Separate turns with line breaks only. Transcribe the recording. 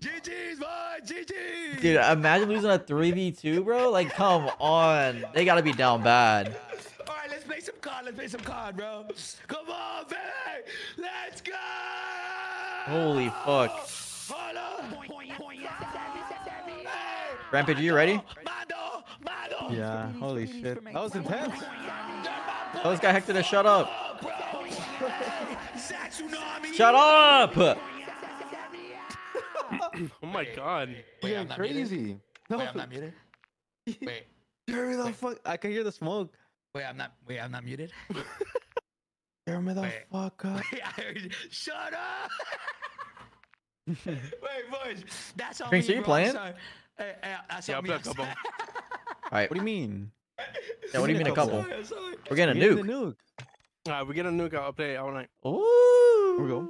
GG's, boy. GG's.
Dude, imagine losing a 3v2, bro. Like, come on. They gotta be down bad.
All right, let's play some card. Let's play some card, bro. Come on, baby. Let's go.
Holy fuck.
Hold on. Hey,
Rampage, are you ready?
Mando, Mando.
Yeah, holy shit. That was intense.
Tell this guy Hector to shut up. Shut up!
Oh my eh, god.
Eh, wait,
Yeah,
I'm not muted?
crazy.
Wait,
No,
I'm not muted. Wait,
Jeremy the
Wait.
fuck. I can hear the smoke.
wait, I'm not. Wait, I'm not muted.
Jeremy the
Wait.
fuck up.
Wait, I heard. Shut up. Wait, boys. That's all.
Drinks,
me,
are you
bro.
Playing?
Hey, hey, eh, that's
Yeah,
all
I'll
me.
play a
I'm
couple.
Alright,
What do you mean?
yeah, what do you mean a couple?
Sorry, sorry.
We're getting a
Get the
nuke.
nuke.
Alright, we get a nuke. I'll play all night.
Ooh.
we go.